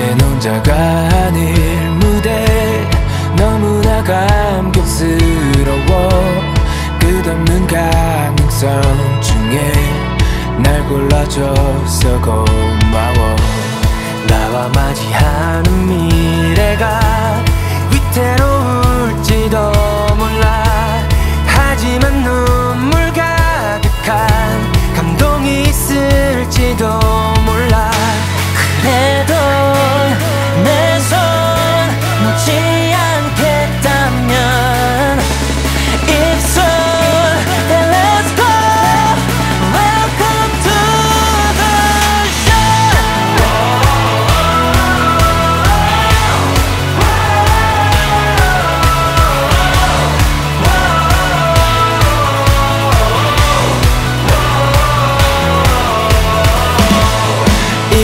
이젠 혼자가 아닐 무대 너무나 감격스러워. 끝없는 가능성 중에 날 골라줘서 고마워. 나와 맞이하는 미래가 위태로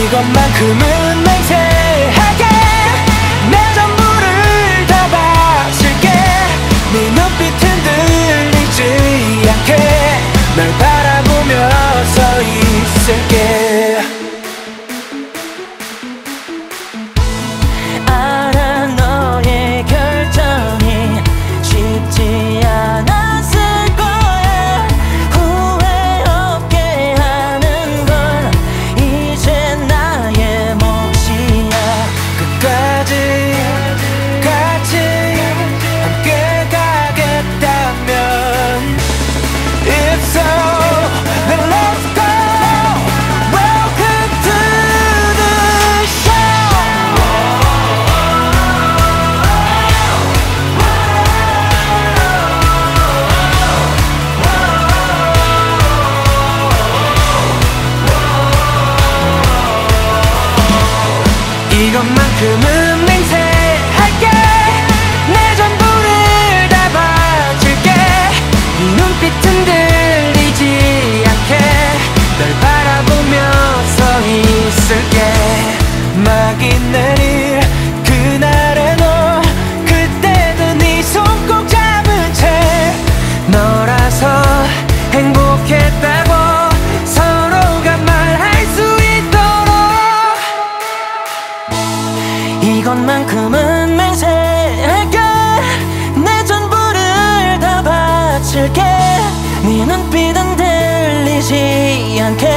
이것만큼은 맹세하게. 내 전부를 다 바칠게. 네 눈빛 흔들리지 않게. 널 바라보며 서 있을게 이것만큼은 맹세할게. 내 전부를 다 바칠게. 네 눈빛 흔들리지 않게. 널 바라보며 서 있을게. 막이 내릴 그날의 너 그때도 네 손 꼭 잡은 채. 너라서 행복했다고 이것만큼은 맹세할게 내 전부를 다 바칠게. 네 눈빛은 들리지 않게.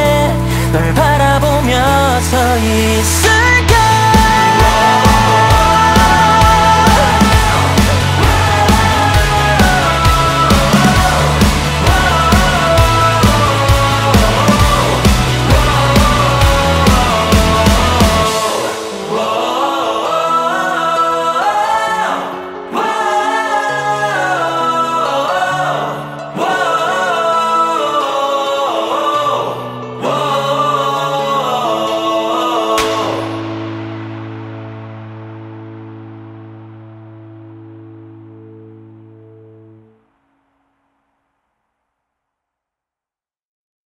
널 바라보며 서 있어